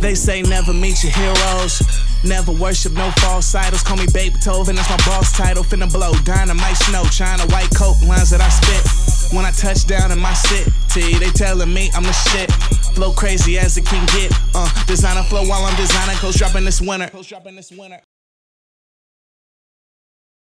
They say never meet your heroes. Never worship no false idols. Call me Beethoven, that's my boss title. Finna blow dynamite snow. China white coat lines that I spit. When I touch down in my city, they telling me I'm the shit. Flow crazy as it can get. Uh, designer flow while I'm designing. Coach dropping this winter.